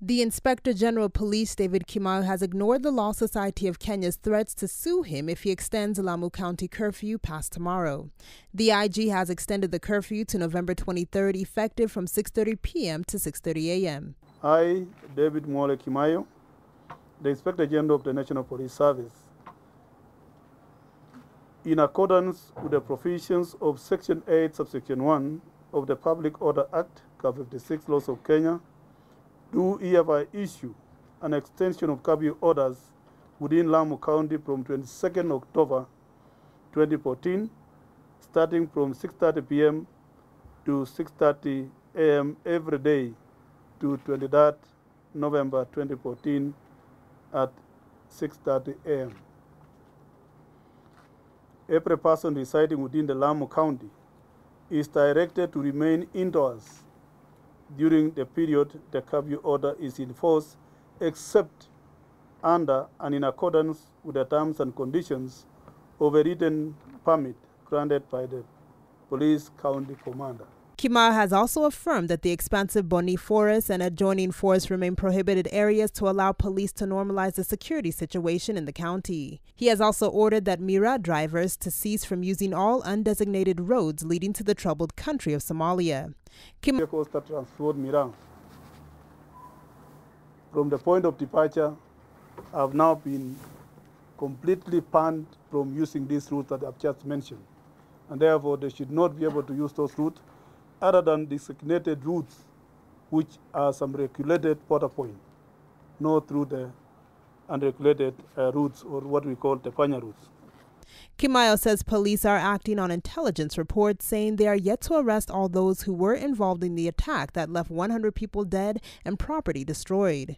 The Inspector General of Police, David Kimaiyo, has ignored the Law Society of Kenya's threats to sue him if he extends Lamu County curfew past tomorrow. The IG has extended the curfew to November 23rd, effective from 6:30 p.m. to 6:30 a.m. I, David Mwale Kimaiyo, the Inspector General of the National Police Service, in accordance with the provisions of Section 8, Subsection 1 of the Public Order Act, Cap 56 Laws of Kenya, do hereby issue an extension of curfew orders within Lamu County from 22nd October 2014, starting from 6:30 p.m. to 6:30 a.m. every day to 23rd November 2014 at 6:30 a.m. Every person residing within the Lamu County is directed to remain indoors during the period the curfew order is in force, except under and in accordance with the terms and conditions of a written permit granted by the police county commander. Kimaiyo has also affirmed that the expansive Boni forest and adjoining forests remain prohibited areas to allow police to normalize the security situation in the county. He has also ordered that Miraa drivers to cease from using all undesignated roads leading to the troubled country of Somalia. Kim- vehicles that transport Miraa from the point of departure have now been completely banned from using these routes that I've just mentioned. And therefore, they should not be able to use those routes other than designated routes, which are some regulated border point, not through the unregulated uh, routes or what we call the Panya routes. Kimaiyo says police are acting on intelligence reports saying they are yet to arrest all those who were involved in the attack that left 100 people dead and property destroyed.